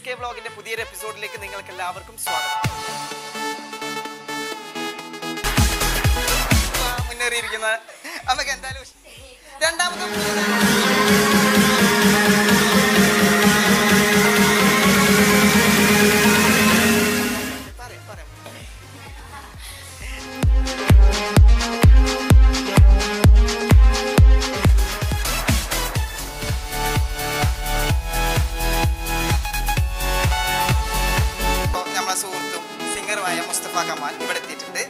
S K ബ്ലോഗിന്റെ പുതിയൊരു എപ്പിസോഡിലേക്ക് നിങ്ങൾക്ക് എല്ലാവർക്കും സ്വാഗതം മുന്നേറിയിരിക്കുന്നത് അതൊക്കെ എന്തായാലും രണ്ടാമത്തെ നായകരുമായ മുസ്തഫ കമാൽ ഇവിടെ എത്തിയിട്ടുണ്ട്.